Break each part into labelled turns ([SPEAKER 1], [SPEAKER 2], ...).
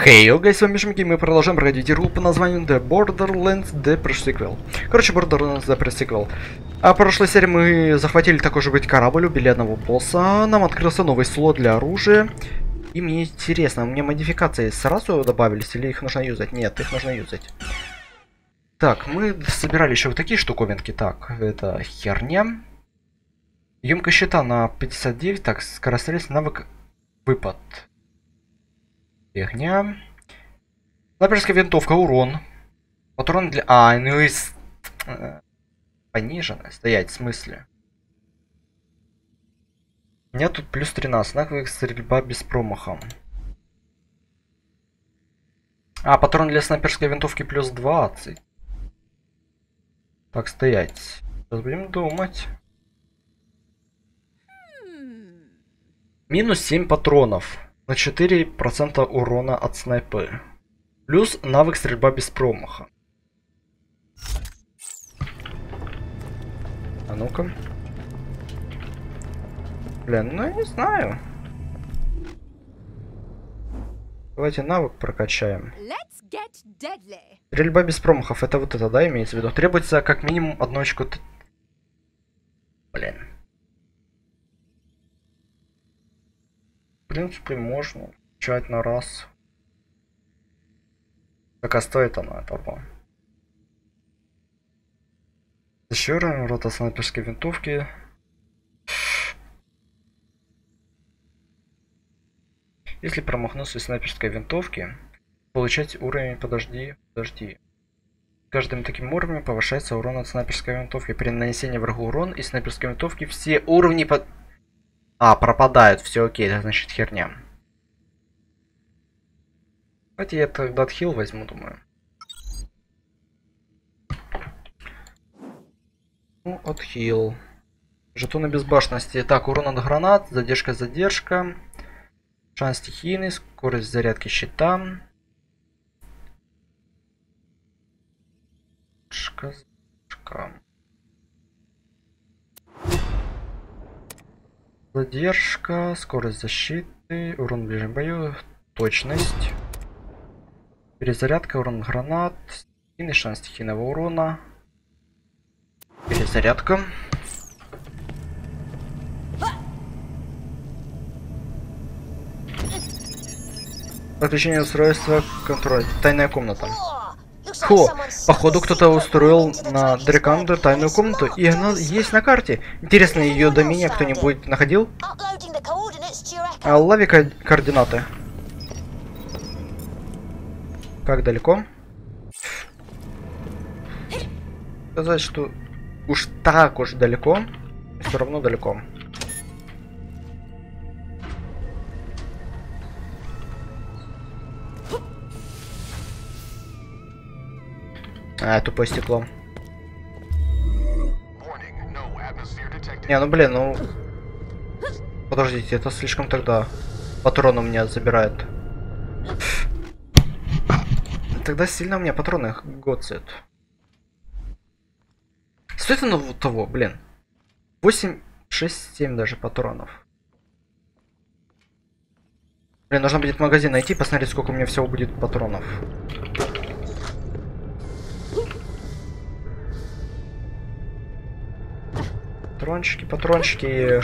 [SPEAKER 1] Хей, hey, с вами Жмики, мы продолжаем проходить игру по названию The Borderlands The Pre-Sequel. Короче, Borderlands The Pre-Sequel. А в прошлой серии мы захватили такой же быть корабль, убили одного босса, нам открылся новый слот для оружия. И мне интересно, у меня модификации сразу добавились или их нужно юзать? Нет, их нужно юзать. Так, мы собирали еще вот такие штуковинки. Так, это херня. Емкость щита на 59, так, скорострельность, навык, выпад. Фигня. Снайперская винтовка, урон. Патрон для... А, ну и... Э, пониженная. Стоять, в смысле? У меня тут плюс 13. Знаковая стрельба без промаха. А, патрон для снайперской винтовки плюс 20. Так, стоять. Сейчас будем думать. Минус 7 патронов на 4% урона от снайпы. Плюс навык стрельба без промаха. А ну-ка. Блин, ну я не знаю. Давайте навык прокачаем. Стрельба без промахов, это вот это, да, имеется в виду? Требуется как минимум одно очко... Блин. В принципе, можно чать на раз. Так а стоит она того. Еще раз, рота снайперской винтовки. Если промахнуться из снайперской винтовки, получать уровень подожди, подожди. Каждым таким уровнем повышается урон от снайперской винтовки. При нанесении врагу урон из снайперской винтовки все уровни под... А, пропадают, все окей, это значит херня. Давайте я тогда отхил возьму, думаю. Ну, отхил. Жетоны безбашенности. Так, урон от гранат, задержка, задержка. Шанс стихийный, скорость зарядки щита. Шка, шка. Задержка, скорость защиты, урон в ближнем бою, точность. Перезарядка, урон гранат, стихийный шанс стихийного урона. Перезарядка. Подключение устройства, контроль. Тайная комната. Хо, походу кто-то устроил на Дрекандер тайную комнату, и она есть на карте. Интересно, ее до меня кто-нибудь находил? А, лови ко координаты. Как далеко? Сказать, что уж так уж далеко, все равно далеко. А, тупое стекло. Не, ну блин, ну... Подождите, это слишком тогда... Патрон у меня забирает. Тогда сильно у меня патроны гоцают. Стоит оно вот того, блин. 8, 6, 7 даже патронов. Блин, нужно будет магазин найти, посмотреть, сколько у меня всего будет патронов. Патрончики, патрончики.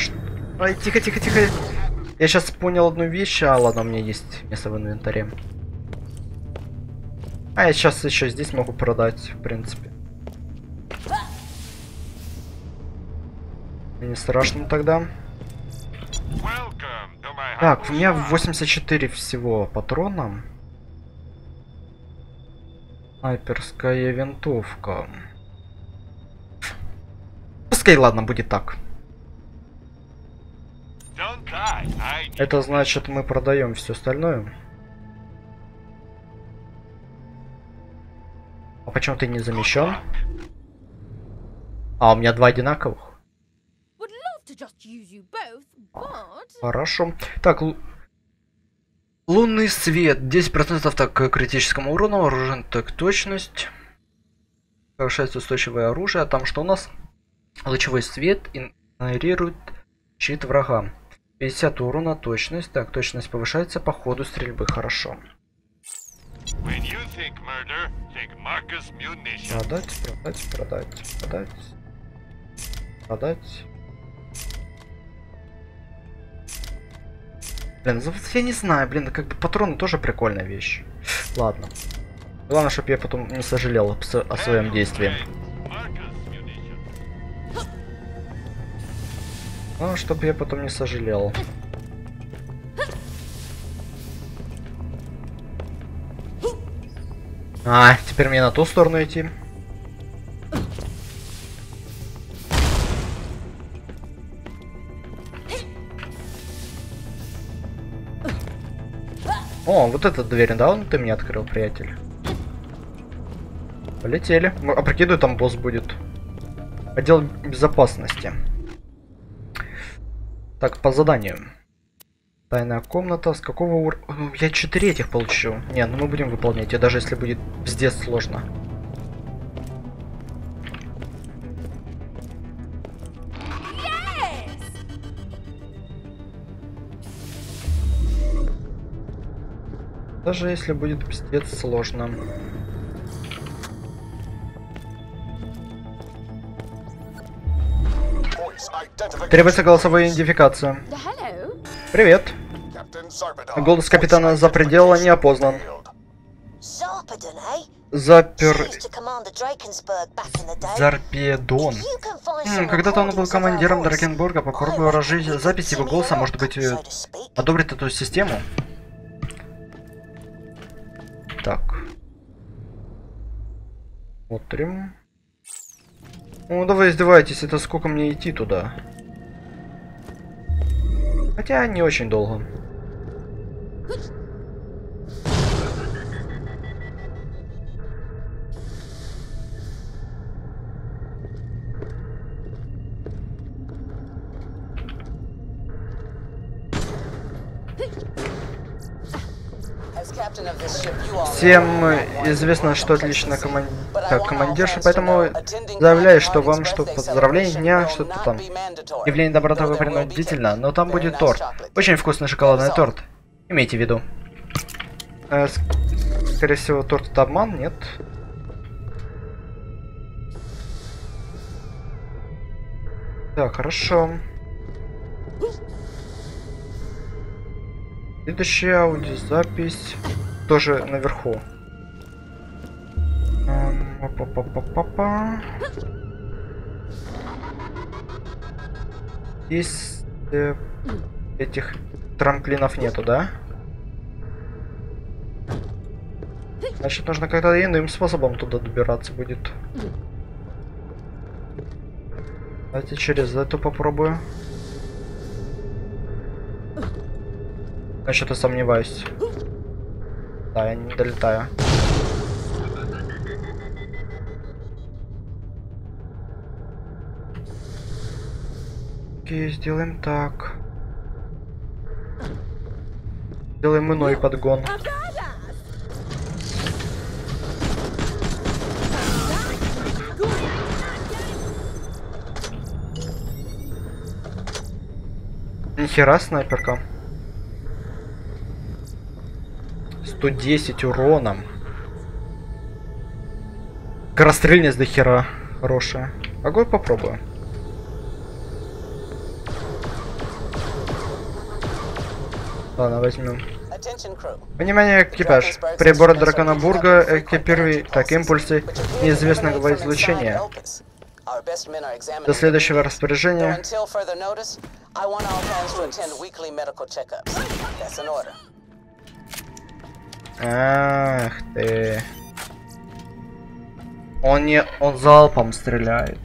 [SPEAKER 1] Ай, тихо, тихо, тихо. Я сейчас понял одну вещь, а ладно, у меня есть место в инвентаре. А я сейчас еще здесь могу продать, в принципе. Не страшно тогда. Так, у меня 84 всего патрона. Снайперская винтовка. Пускай, ладно, будет так. Это значит, мы продаем все остальное. А почему ты не замещен? А, у меня два одинаковых. Хорошо. Так, лунный свет. 10% так к критическому урону. Вооружен так точность. Повышается устойчивое оружие. А там что у нас? Лучевой свет игнорирует щит врага. 50 урона, точность. Так, точность повышается по ходу стрельбы. Хорошо.
[SPEAKER 2] Think murder, think.
[SPEAKER 1] Продать, продать, продать, продать. Продать. Блин, за- я не знаю, блин, как бы патроны тоже прикольная вещь. Ладно. Главное, чтобы я потом не сожалел о своем действии. Главное, чтобы я потом не сожалел. А, теперь мне на ту сторону идти. О, вот эта дверь, да, он ты мне открыл, приятель. Полетели. М- А там босс будет. Отдел безопасности. Так, по заданию. Тайная комната. С какого уровня? Я 4 этих получу. Не, ну мы будем выполнять, и даже если будет пиздец сложно. Даже если будет пиздец сложно. Требуется голосовая идентификация. Привет. Голос капитана за пределы не опознан.
[SPEAKER 3] Eh?
[SPEAKER 1] Запер... Зарпедон.
[SPEAKER 3] If you can find
[SPEAKER 1] М,
[SPEAKER 3] some
[SPEAKER 1] Когда-то он был командиром Дракенбурга. Попробую разжить запись его голоса, может быть, э, одобрит эту систему. Так. Смотрим. Ну, давай издевайтесь, это сколько мне идти туда? Хотя не очень долго. Всем э, известно, что отлично коман... как командирша, поэтому заявляю, что вам что поздравление дня, что-то там. Явление доброты вы принудительно, но там будет торт. Очень вкусный шоколадный торт. Имейте в виду. Э, ск- скорее всего, торт это обман, нет? Так, хорошо. Следующая аудиозапись тоже наверху. Ам, па-па-па-па-па. Здесь э, этих трамплинов нету, да? Значит, нужно как-то иным способом туда добираться будет. Давайте через эту попробую. Я что-то сомневаюсь. Да, я не долетаю. Окей, сделаем так. Сделаем иной подгон. Нихера снайперка. 110 уроном. Скорострельность до хера хорошая. Огонь попробую. Ладно, возьмем. Внимание, экипаж. Прибор Драконобурга экипирует так импульсы неизвестного излучения. До следующего распоряжения. Ах ты. Он не... Он залпом стреляет.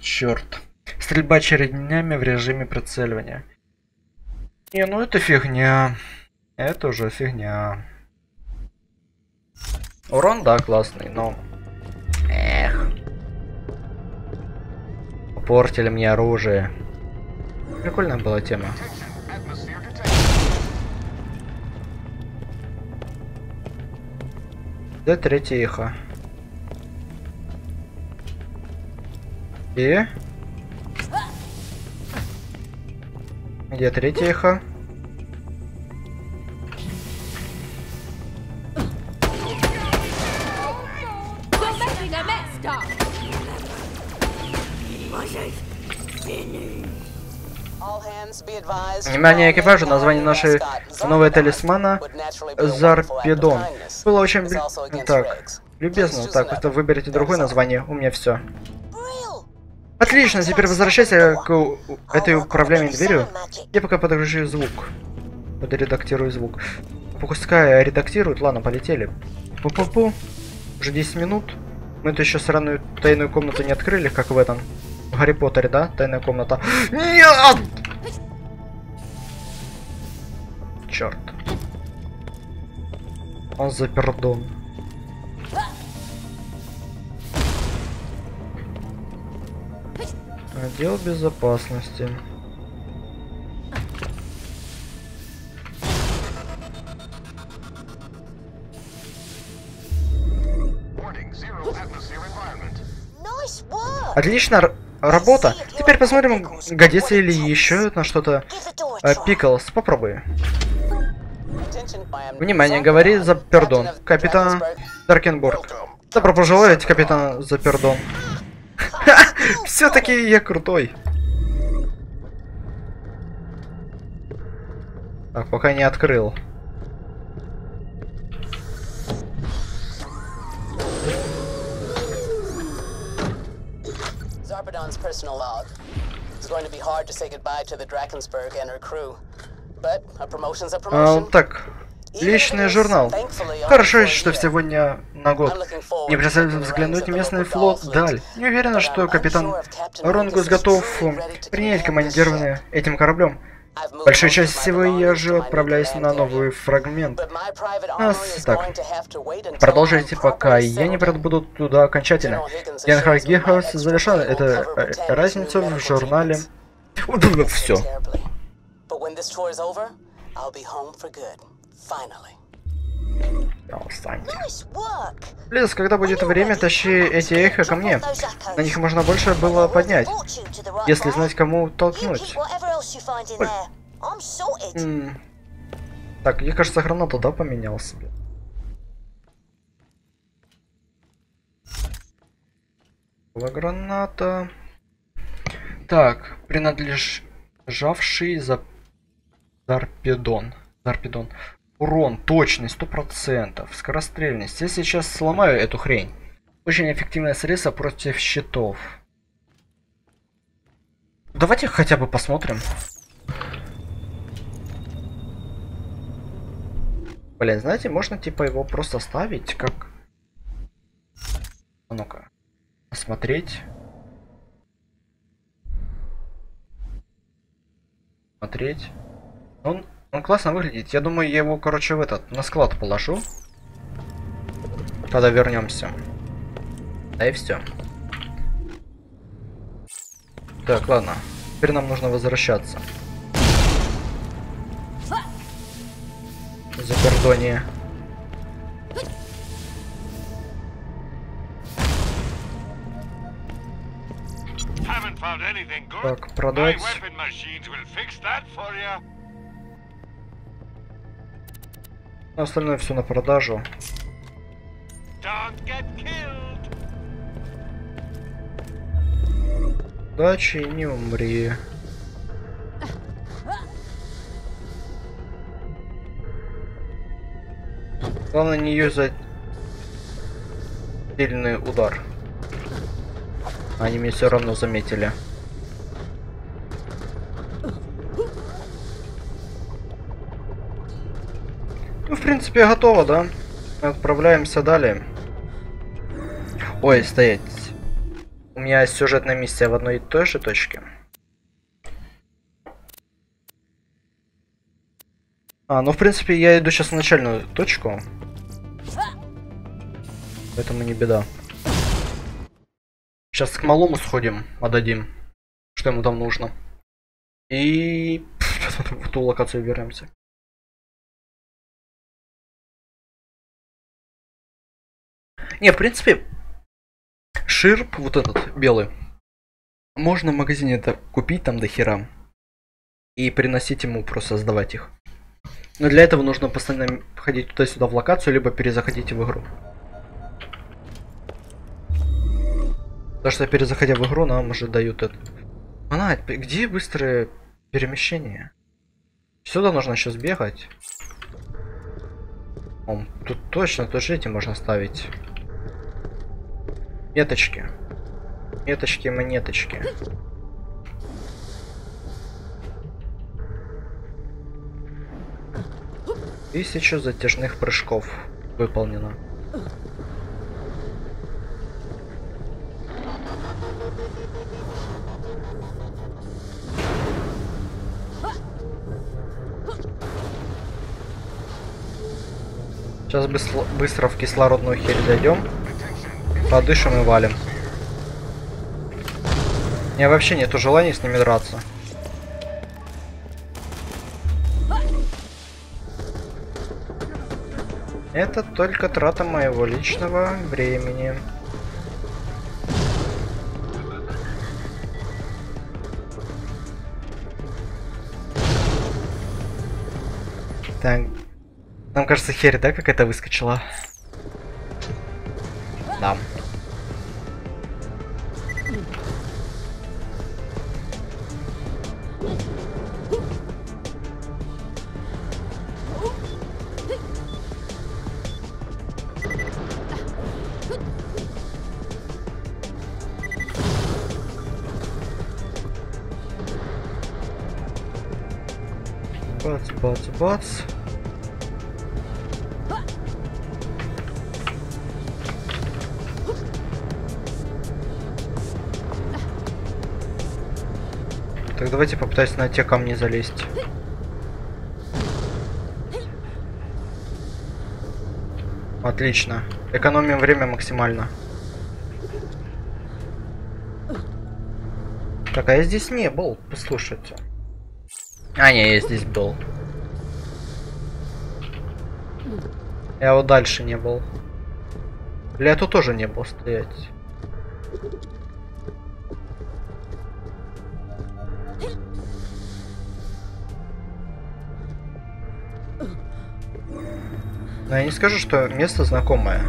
[SPEAKER 1] Черт. Стрельба очередями в режиме прицеливания. Не, ну это фигня. Это уже фигня. Урон, да, классный, но... Эх. Портили мне оружие. Прикольная была тема. Д третье эхо. И... Где третье эхо? Внимание экипажа, название нашей новой талисмана Зарпедон. Было очень... бли- Так, любезно, так, это выберите другое название, у меня все. Отлично, теперь возвращайся к этой управляемой дверью. Я пока подгружу звук. Подредактирую звук. Пускай редактируют, ладно, полетели. Пу-пу-пу. Уже 10 минут. Мы тут еще сраную тайную комнату не открыли, как в этом. В Гарри Поттере, да? Тайная комната. Нет! Черт. Он запердон. Отдел безопасности. Отлично, р- работа. Теперь посмотрим, годится ли еще на что-то. Э. Пиклс, попробуй. Внимание, говори за пердон. Капитан Даркенбург. Добро пожаловать, капитан Запердон. Все-таки я крутой. Так, пока не открыл.
[SPEAKER 4] Personal log. It's going to be hard to say goodbye to the Drakensberg and her crew.
[SPEAKER 1] А, так, личный журнал. Хорошо, что сегодня на год. Не представляю взглянуть местный флот Даль. Не уверена, что капитан Ронгус готов принять командирование этим кораблем. Большую часть всего я же отправляюсь на новый фрагмент. Нас так. Продолжайте, пока я не прибуду туда окончательно. Генхард Гехаус завершал эту разницу в журнале. Все.
[SPEAKER 4] But when this tour is over, I'll be home for good. Finally.
[SPEAKER 3] Nice work.
[SPEAKER 1] Лиз, когда будет время, тащи эти эхо ко мне. На них можно больше было поднять, если знать, кому толкнуть. М. Так, я, кажется, гранату, да, поменял себе. Была граната. Так, принадлежавший за Зарпедон. Зарпедон. Урон, точность, сто процентов. Скорострельность. Я сейчас сломаю эту хрень. Очень эффективное средство против щитов. Давайте хотя бы посмотрим. Блин, знаете, можно типа его просто ставить как... А ну-ка. Посмотреть. Смотреть. Он, он классно выглядит. Я думаю, я его, короче, в этот, на склад положу. Когда вернемся. Да и все. Так, ладно. Теперь нам нужно возвращаться.
[SPEAKER 2] Anything good.
[SPEAKER 1] Так, продать. Остальное все на продажу. Удачи, не умри. Главное не юзать сильный удар. Они меня все равно заметили. Принципе, готово, да? Отправляемся далее. Ой, стоять. У меня сюжетная миссия в одной и той же точке. А, ну в принципе я иду сейчас в начальную точку. Поэтому не беда. Сейчас к малому сходим, отдадим, что ему там нужно. И в ту локацию вернемся. Не, в принципе, ширп, вот этот белый, можно в магазине это купить там до хера. И приносить ему, просто сдавать их. Но для этого нужно постоянно ходить туда-сюда в локацию, либо перезаходить в игру. Потому что перезаходя в игру, нам уже дают это. Она, где быстрое перемещение? Сюда нужно сейчас бегать. О, тут точно тоже эти можно ставить. Меточки. Меточки, монеточки. Тысячу затяжных прыжков выполнено. Сейчас быстро, в кислородную херь зайдем. Подышим и валим. Меня вообще нету желания с ними драться. Это только трата моего личного времени. Так. Нам кажется, херь, да, как это выскочила? Да. Бац. Так давайте попытаюсь на те камни залезть. Отлично. Экономим время максимально. Так, а я здесь не был, послушайте. А, не, я здесь был. Я вот дальше не был. Или я тут тоже не был стоять. Но я не скажу, что место знакомое.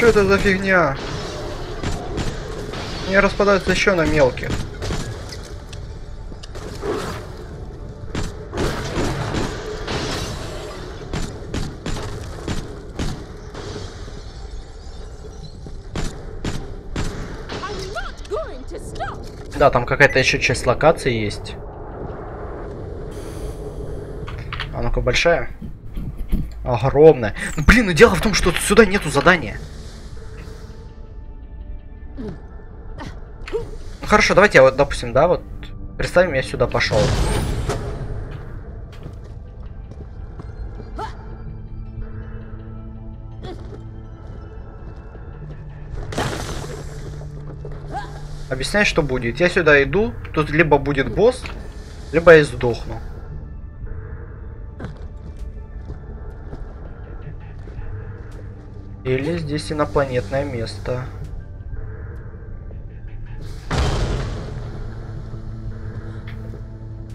[SPEAKER 1] Что это за фигня? Они распадаются еще на мелких. Да, там какая-то еще часть локации есть. А ну-ка, большая. Огромная. Ну, блин, ну дело в том, что сюда нету задания. Хорошо, давайте я вот, допустим, да, вот представим, я сюда пошел. Объясняй, что будет. Я сюда иду, тут либо будет босс, либо я сдохну. Или здесь инопланетное место.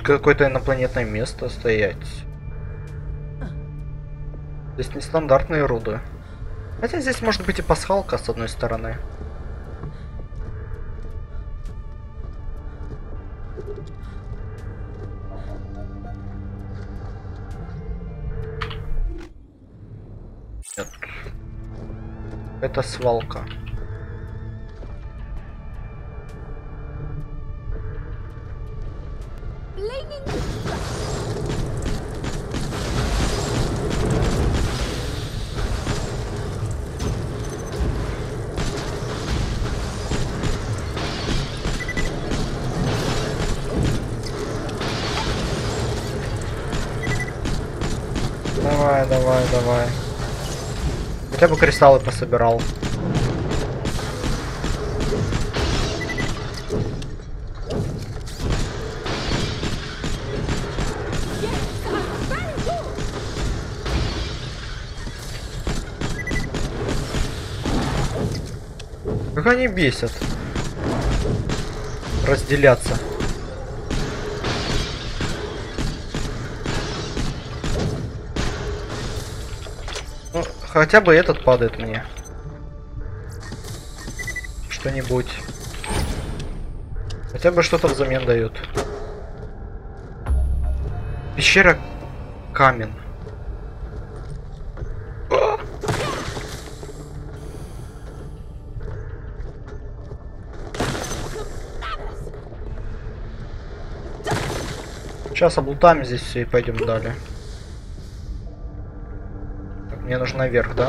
[SPEAKER 1] Какое-то инопланетное место стоять. Здесь нестандартные руды. Хотя здесь может быть и пасхалка с одной стороны. Нет. Это свалка. Хотя бы кристаллы пособирал. Как они бесят. Разделяться. Хотя бы этот падает мне. Что-нибудь. Хотя бы что-то взамен дают. Пещера камен. Сейчас облутаем здесь все и пойдем далее. Мне нужно наверх, да?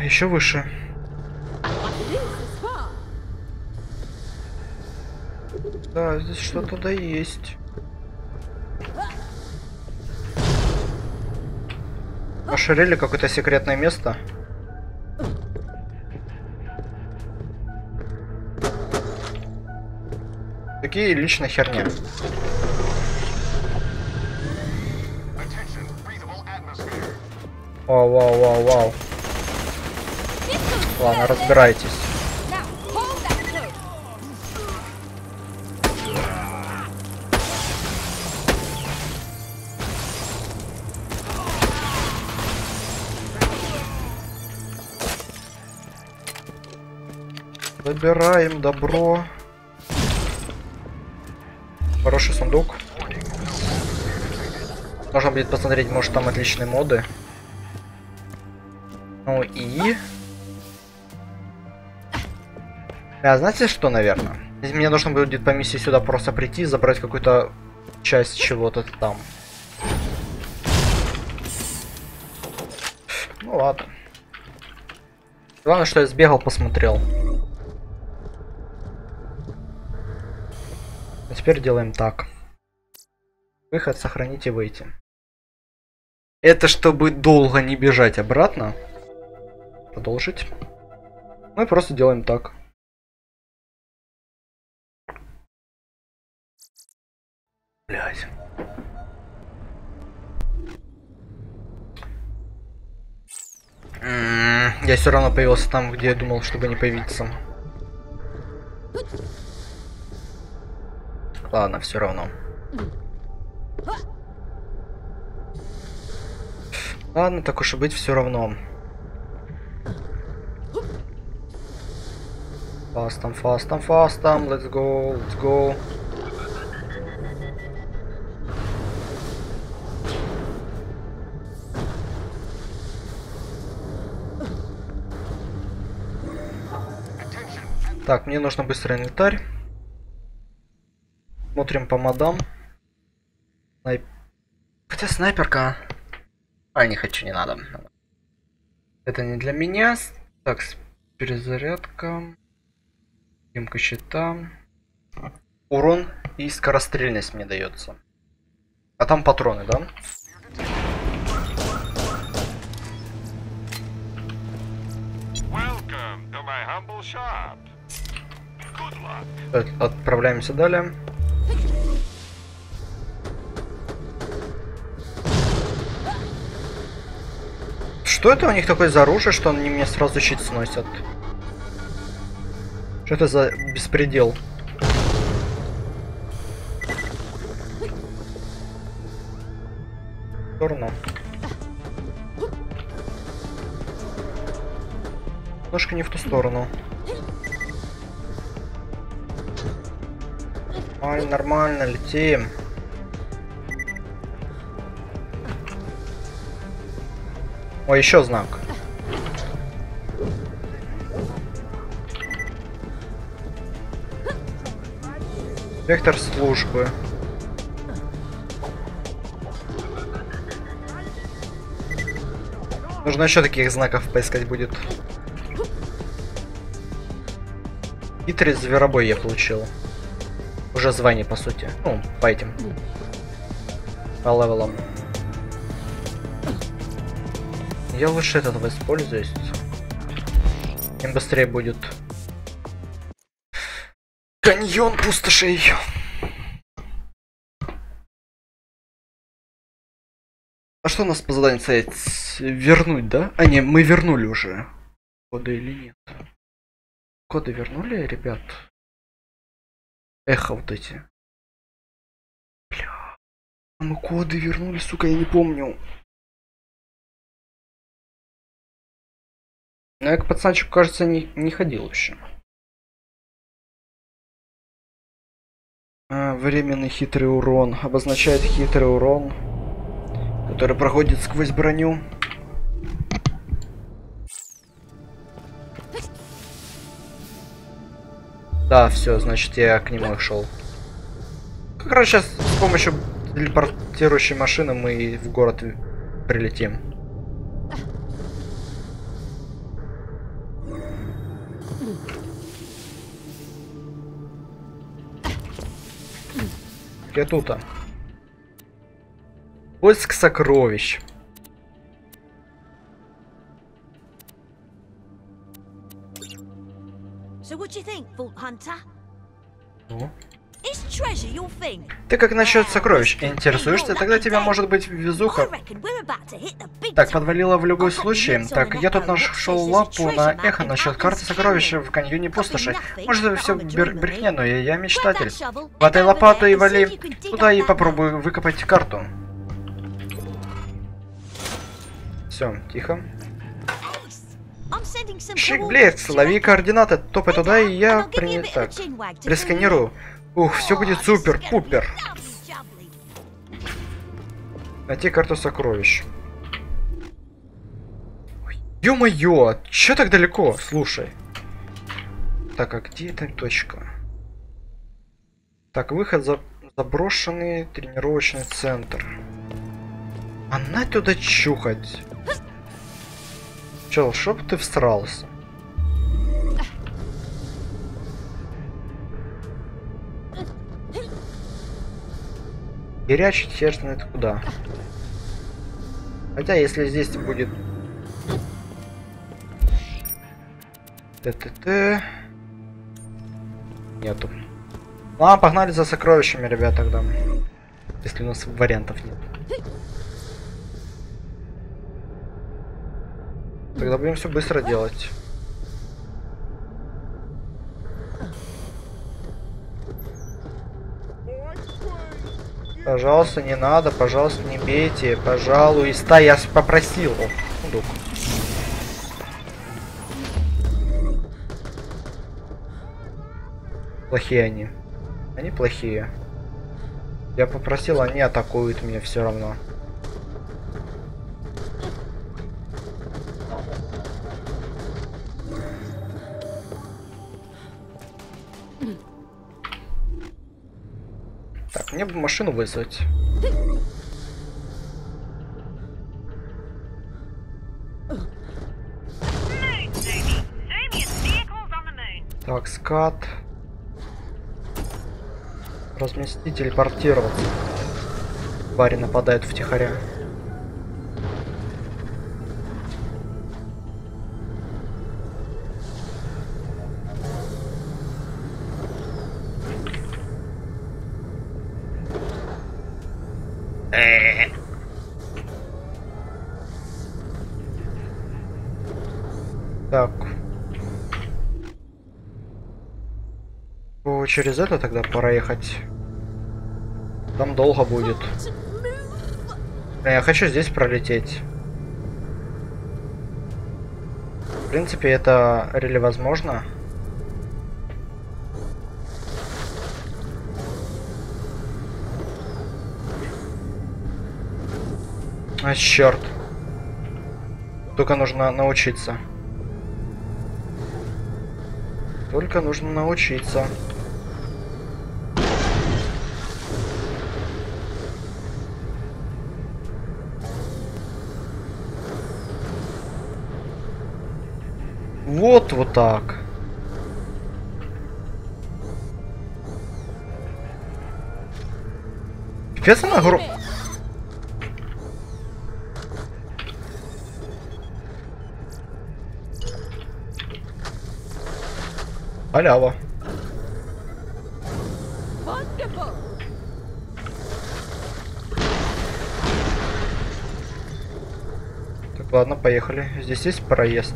[SPEAKER 1] Еще выше. Да, здесь что-то да есть. Оширели какое-то секретное место. Такие лично херня. Вау, вау, вау, вау. Ладно, разбирайтесь. Забираем добро. Можно будет посмотреть, может там отличные моды. Ну и... А знаете что, наверное? Мне нужно будет по миссии сюда просто прийти, забрать какую-то часть чего-то там. Ну ладно. Главное, что я сбегал, посмотрел. А теперь делаем так. Выход сохранить и выйти. Это чтобы долго не бежать обратно. Продолжить. Мы просто делаем так. Блять. Я все равно появился там, где я думал, чтобы не появиться. Ладно, все равно. Ладно, так уж и быть, все равно. Фастом, фастом, фастом, let's go, let's go. Так, мне нужно быстро инвентарь. Смотрим по модам. Снайп... Хотя снайперка... А, не хочу, не надо. Это не для меня. Так, перезарядка. Съемка щита. Урон и скорострельность мне дается. А там патроны, да?
[SPEAKER 2] Welcome to
[SPEAKER 1] Что это у них такое за оружие, что они мне сразу щит сносят? Что это за беспредел? Сторону. Немножко не в ту сторону. Ой, нормально, летим. О, еще знак. Вектор службы. Нужно еще таких знаков поискать будет. Хитрый зверобой я получил. Уже звание, по сути. Ну, по этим. По левелам. Я лучше этот воспользуюсь. Им быстрее будет. Каньон пустошей. А что у нас по заданию стоять? Вернуть, да? А не, мы вернули уже. Коды или нет? Коды вернули, ребят? Эхо вот эти. Бля. Мы коды вернули, сука, я не помню. Но я к пацанчику, кажется, не, не ходил еще. А, временный хитрый урон. Обозначает хитрый урон, который проходит сквозь броню. Да, все, значит я к нему шел. Как раз сейчас с помощью телепортирующей машины мы в город прилетим. Я тут. Поиск сокровищ.
[SPEAKER 3] So what do you think, Vault Hunter?
[SPEAKER 1] Ну. Ты как насчет сокровищ? Интересуешься? Тогда тебя может быть везуха. Так,
[SPEAKER 3] time.
[SPEAKER 1] подвалило в любой случай. Так, я тут нашел лапу на эхо насчет карты сокровища в каньоне пустоши. Может, это все брехня, но я, я мечтатель. Хватай лопату и вали туда и попробуй выкопать карту. Все, тихо. Шик
[SPEAKER 3] to
[SPEAKER 1] лови координаты, топай туда, и я
[SPEAKER 3] I'll give you a
[SPEAKER 1] при...
[SPEAKER 3] bit of
[SPEAKER 1] Так, пресканирую. Ух, все будет супер, пупер. Найти карту сокровищ. Ё-моё, чё так далеко? Слушай. Так, а где эта точка? Так, выход за заброшенный тренировочный центр. А на туда чухать. Чел, чтоб ты всрался. Горячий черт знает куда. Хотя, если здесь будет... ТТТ... Нету. Ладно, погнали за сокровищами, ребят, тогда. Если у нас вариантов нет. Тогда будем все быстро делать. Пожалуйста, не надо, пожалуйста, не бейте, пожалуйста, я попросил. О, сундук. Плохие они. Они плохие. Я попросил, они атакуют меня все равно. Бы машину вызвать. Так, скат. Разместить, телепортироваться. Барри нападает втихаря. Через это тогда пора ехать. Там долго будет. А Я хочу здесь пролететь. В принципе, это рели возможно. А, черт. Только нужно научиться. Только нужно научиться. вот, вот так. Пипец она гру...
[SPEAKER 5] Алява.
[SPEAKER 1] Так, ладно, поехали. Здесь есть проезд.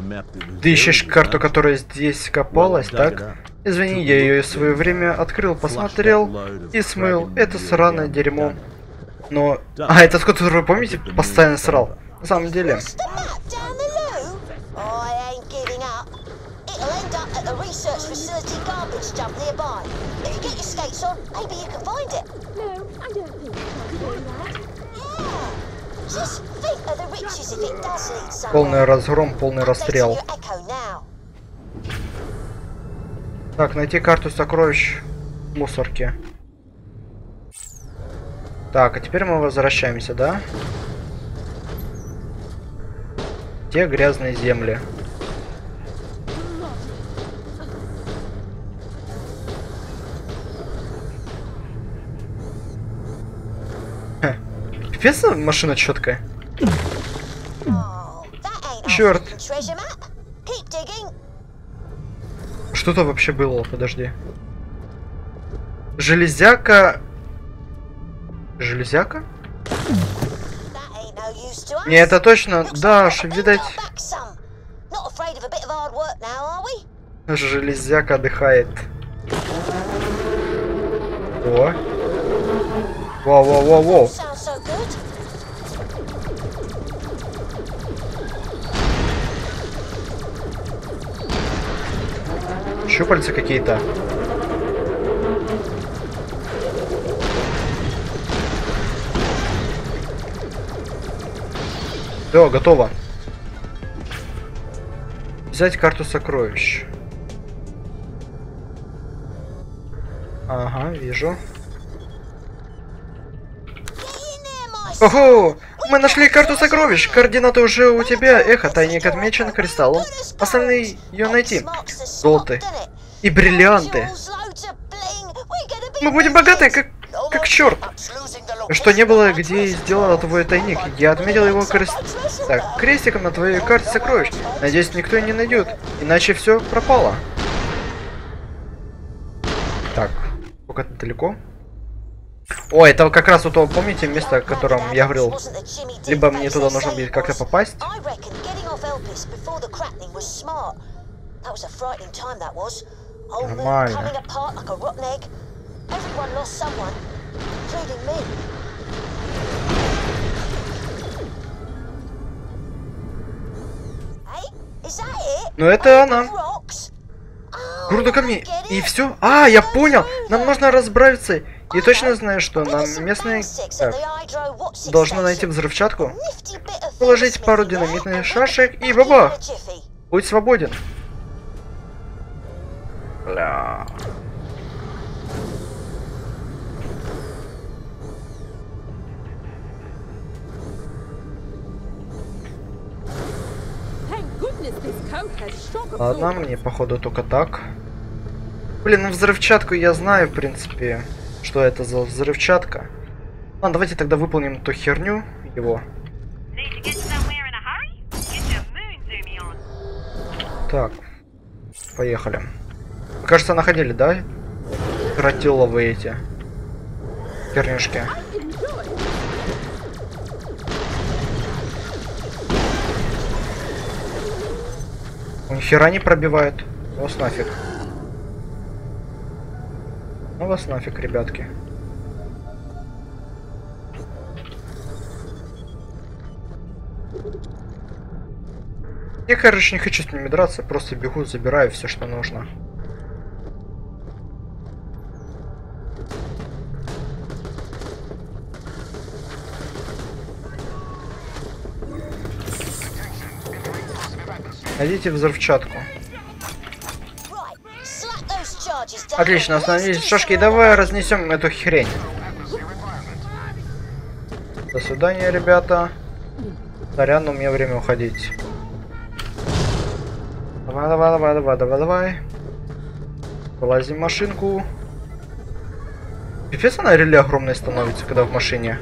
[SPEAKER 6] Map that
[SPEAKER 7] was
[SPEAKER 1] Ты ищешь карту, которая здесь копалась, так? Извини, я ее в свое время открыл, посмотрел и смыл. Это сраное дерьмо. Но... А, это скот, который вы помните, постоянно срал. На самом деле.
[SPEAKER 6] On, maybe you can find it.
[SPEAKER 5] No, I don't think I'll be doing that.
[SPEAKER 6] Yeah. Just think of the riches if it does lead somewhere.
[SPEAKER 1] Полный разгром, полный расстрел. Так, найти карту сокровищ в мусорке. Так, а теперь мы возвращаемся, да? Те грязные земли. Пипец, машина четкая.
[SPEAKER 6] Oh,
[SPEAKER 1] Черт. Что-то вообще было, подожди. Железяка... Железяка? Не, это точно, да,
[SPEAKER 6] to
[SPEAKER 1] видать,
[SPEAKER 6] build back some. Not afraid of a
[SPEAKER 1] Щупальца какие-то. Все, готово. Взять карту сокровищ. Ага, вижу.
[SPEAKER 6] Get
[SPEAKER 1] Мы нашли карту сокровищ. Координаты уже у тебя. Эхо, тайник отмечен кристаллом. Остальные ее найти. Золото и бриллианты. Мы будем богаты, как, как черт. Что не было, где сделала твой тайник. Я отметил его крест... так, крестиком на твоей карте сокровищ. Надеюсь, никто не найдет. Иначе все пропало. Так, это далеко? О, это как раз вот то, помните, место, о котором я говорил, либо мне туда нужно будет как-то попасть. Нормально. Ну это она.
[SPEAKER 6] Oh,
[SPEAKER 1] Груда камней. И все. А, я понял. Нам нужно разбавиться. И точно знаю, что нам местные так, должны найти взрывчатку, положить пару динамитных шашек и бабах. Будь свободен. Бля. Ладно, мне походу только так. Блин, ну взрывчатку я знаю, в принципе, что это за взрывчатка. Ладно, давайте тогда выполним ту херню его. Так, поехали. Кажется, находили, да? Кротиловые эти хернюшки. Ни хера не пробивают. Ну вас нафиг. Ну вас нафиг, ребятки. Я, короче, не хочу с ними драться, просто бегу, забираю все, что нужно. Найдите взрывчатку. Отлично, остановились шашки. Давай разнесем эту хрень. До свидания, ребята. Сорян, у меня время уходить. Давай, давай, давай, давай, давай, давай. Вылазим в машинку. Пипец она реле огромная становится, когда в машине.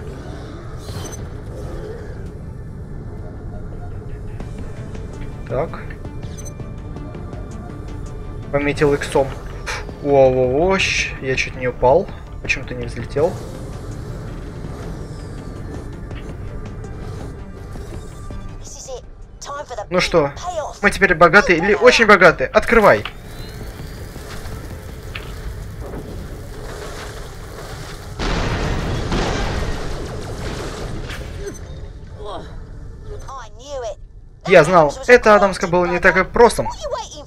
[SPEAKER 1] Так. Пометил иксом. Щ, я чуть не упал. Почему-то не взлетел. Ну что, мы теперь богатые или очень богатые? Открывай. Я знал, это Адамска было не так и просто.
[SPEAKER 6] For?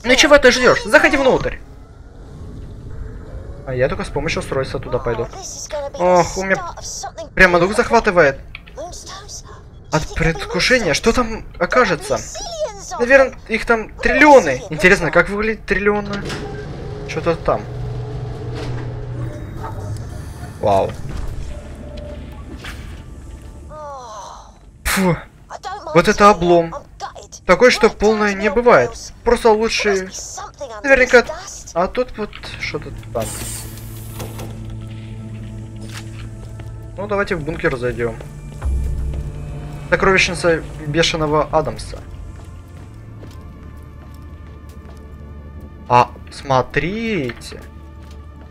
[SPEAKER 1] Ну чего ты ждешь? Заходи внутрь. А я только с помощью устройства туда пойду. Ох, у меня прямо дух захватывает. От предвкушения, что там окажется? Наверное, их там триллионы. Интересно, как выглядит триллионы? Что-то там. Вау. Фу, Вот это облом. Такое, что полное не бывает. Просто лучше... Наверняка... А тут вот что-то там. Ну, давайте в бункер зайдем. Сокровищница бешеного Адамса. А, смотрите.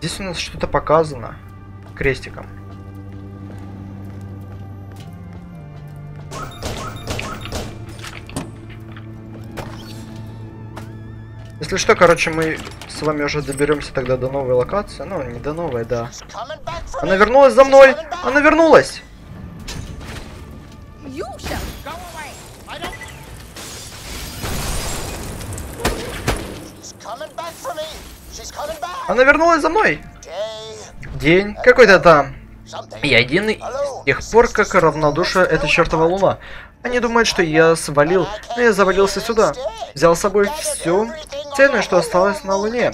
[SPEAKER 1] Здесь у нас что-то показано. Крестиком. Если что, короче, мы с вами уже доберемся тогда до новой локации. Ну, не до новой, да. Она вернулась за мной! Она вернулась! Она вернулась за мной! День какой-то там. Я единый с тех пор, как равнодушие эта чертова луна. Они думают, что я свалил, но я завалился сюда. Взял с собой всю ценное, что осталось на луне.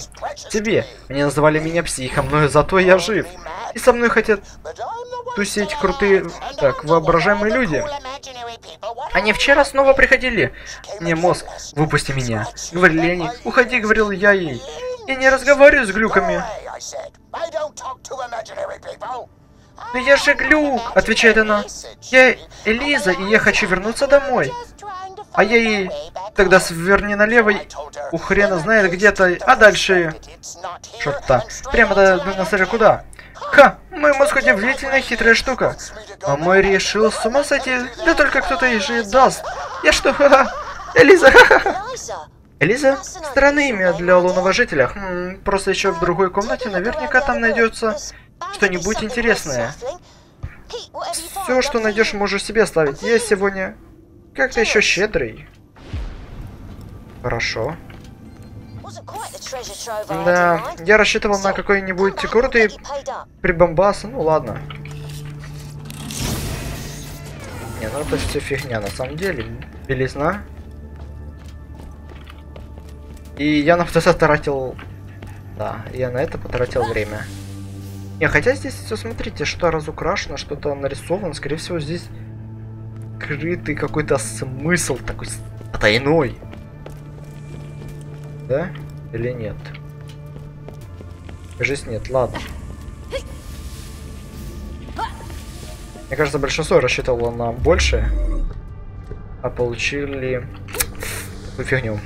[SPEAKER 1] Тебе. Они называли меня психом, но зато я жив. И со мной хотят тусить крутые, так, воображаемые люди. Они вчера снова приходили. Мне мозг, выпусти меня. Говорили они. Уходи, говорил я ей. Я не разговариваю с глюками. Но я же глюк, отвечает она. Я Элиза, и я хочу вернуться домой. А я ей... Тогда сверни налево, у хрена знает где-то, а дальше... Черт-то. Прямо до, до на смотря куда. Ха, мой мозг удивительно хитрая штука. А мой решил с ума сойти, да только кто-то и же даст. Я что, ха-ха, Элиза, ха-ха. Элиза? Странное имя для лунного жителя. Хм, просто еще в другой комнате наверняка там найдется что-нибудь интересное. Все, что найдешь, можешь себе оставить. Я сегодня как-то еще щедрый. Хорошо. Да, я рассчитывал на какой-нибудь крутый прибамбас. Ну ладно. Не, ну это все фигня на самом деле. Белизна. И я на это тратил... Да, я на это потратил время. Не, хотя здесь все, смотрите, что разукрашено, что-то нарисовано. Скорее всего, здесь скрытый какой-то смысл такой потайной. Да? Или нет? Кажись, нет, ладно. Мне кажется, большинство рассчитывало на больше, а получили такую фигню.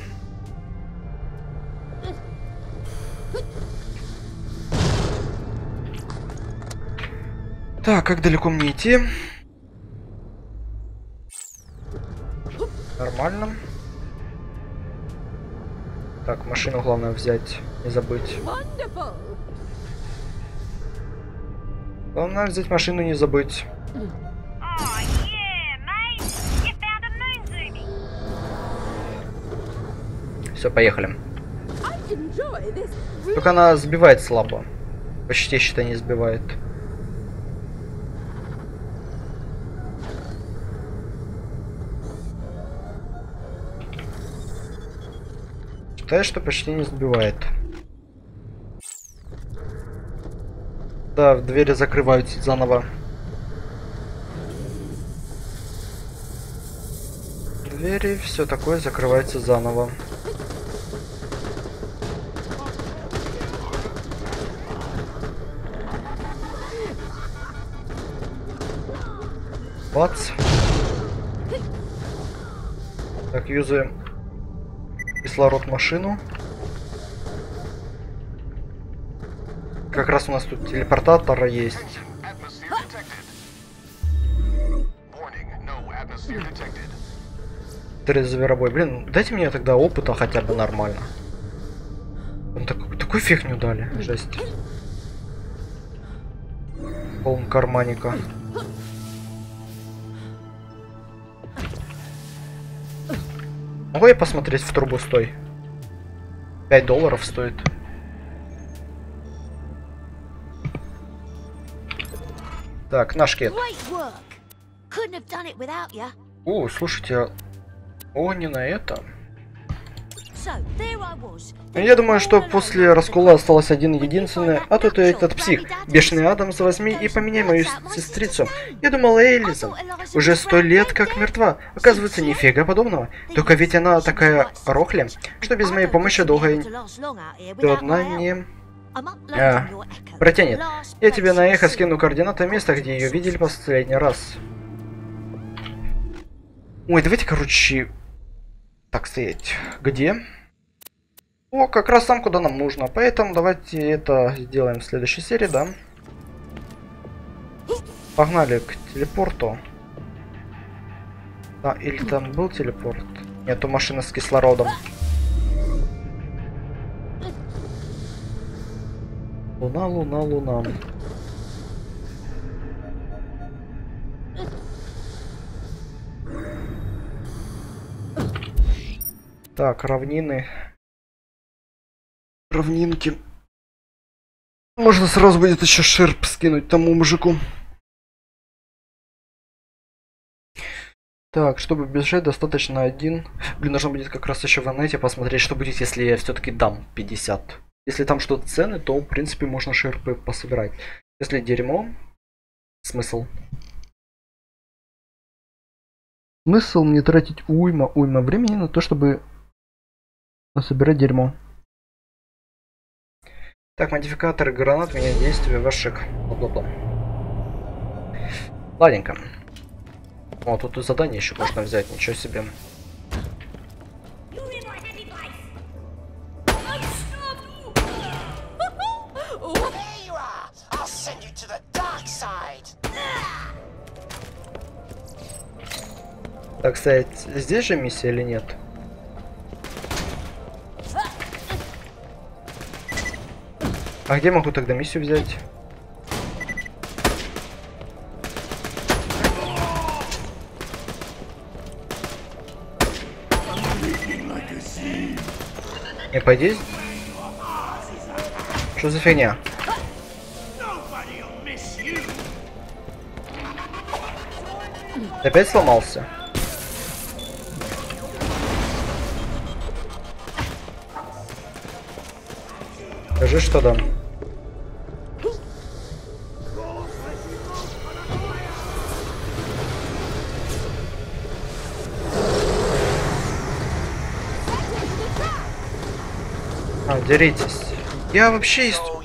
[SPEAKER 1] Так, как далеко мне идти? Нормально. Так, машину главное взять, не забыть. Главное взять машину, не забыть. Все, поехали. Только она сбивает слабо. Почти, считай, не сбивает. Считаю, что почти не сбивает. Да, двери закрываются заново. Двери, все такое закрывается заново. Бац. Так, юзаем кислород машину. Как раз у нас тут телепортатор есть. Три зверобой. Блин, дайте мне тогда опыта хотя бы нормально. Он так- такую фигню дали. Жесть. Полн карманика. Могу я посмотреть в трубу стой? 5 долларов стоит. Так, наш кет. О, слушайте, а- о, не на это. Я думаю, что после раскола осталось один единственный, а тут этот псих. Бешеный Адамс, возьми и поменяй мою сестрицу. Я думала Элизон. Уже сто лет как мертва. Оказывается, нифига подобного. Только ведь она такая рохля, что без моей помощи долго и она не А, протянет. Я тебе на эхо скину координаты места, где ее видели последний раз. Ой, давайте, короче, так стоять. Где? О, как раз там, куда нам нужно. Поэтому давайте это сделаем в следующей серии, да? Погнали к телепорту. Да, или там был телепорт? Нету машины с кислородом. Луна, луна, луна. Так, равнины. Равнинки. Можно сразу будет еще шерп скинуть тому мужику. Так, чтобы бежать, достаточно один. Блин, нужно будет как раз еще в инете посмотреть, что будет, если я все-таки дам 50. Если там что-то цены, то, в принципе, можно шерпы пособирать. Если дерьмо, смысл. Смысл мне тратить уйма, уйма времени на то, чтобы собирать дерьмо. Так, модификаторы гранат, меня действия ваших. Бла-бла-бла. Ладненько. О, тут и задание еще можно взять, ничего себе. Так сказать, здесь же миссия или нет? А где могу тогда миссию взять? Не, по. Что за фигня? Ты Опять сломался? Скажи, что дам. Деритесь. Я вообще... из-
[SPEAKER 4] Oh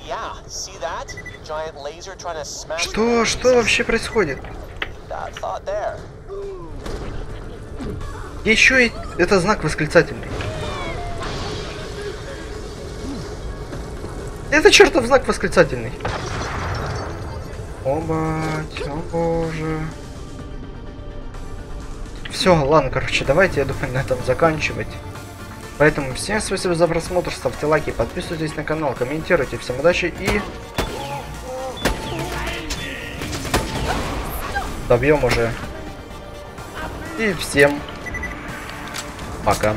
[SPEAKER 1] Что, что вообще происходит? Еще и это знак восклицательный. Это чертов знак восклицательный. О, бать, о боже. Все, ладно, короче, давайте, я думаю, на этом заканчивать. Поэтому всем спасибо за просмотр, ставьте лайки, подписывайтесь на канал, комментируйте. Всем удачи и... Добьем уже. И всем пока.